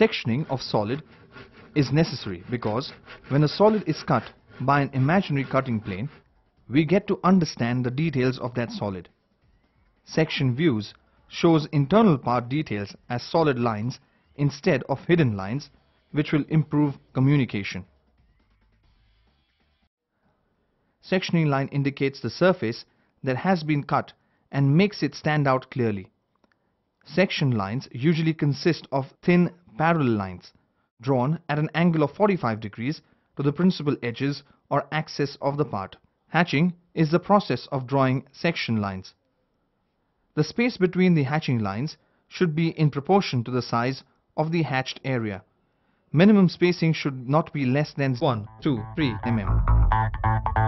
Sectioning of solid is necessary because when a solid is cut by an imaginary cutting plane, we get to understand the details of that solid. Section views shows internal part details as solid lines instead of hidden lines which will improve communication. Sectioning line indicates the surface that has been cut and makes it stand out clearly. Section lines usually consist of thin parallel lines drawn at an angle of 45 degrees to the principal edges or axis of the part. Hatching is the process of drawing section lines. The space between the hatching lines should be in proportion to the size of the hatched area. Minimum spacing should not be less than 1 2 3 mm.